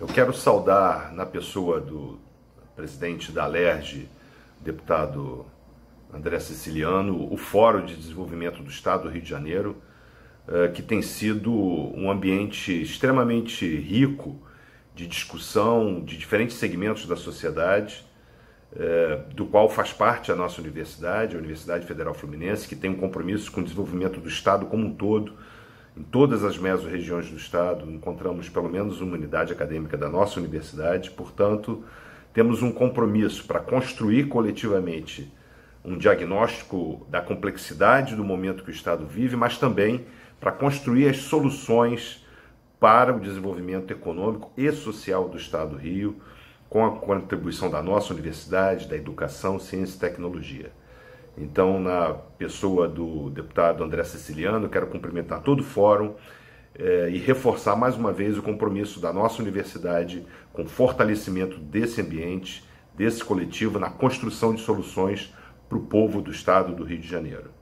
Eu quero saudar, na pessoa do presidente da Alerj, deputado André Siciliano, o Fórum de Desenvolvimento do Estado do Rio de Janeiro, eh, que tem sido um ambiente extremamente rico de discussão de diferentes segmentos da sociedade, eh, do qual faz parte a nossa universidade, a Universidade Federal Fluminense, que tem um compromisso com o desenvolvimento do Estado como um todo em todas as mesorregiões do estado, encontramos pelo menos uma unidade acadêmica da nossa universidade, portanto, temos um compromisso para construir coletivamente um diagnóstico da complexidade do momento que o Estado vive, mas também para construir as soluções para o desenvolvimento econômico e social do Estado do Rio, com a contribuição da nossa universidade, da educação, ciência e tecnologia. Então, na pessoa do deputado André Siciliano, quero cumprimentar todo o fórum eh, e reforçar mais uma vez o compromisso da nossa universidade com o fortalecimento desse ambiente, desse coletivo, na construção de soluções para o povo do estado do Rio de Janeiro.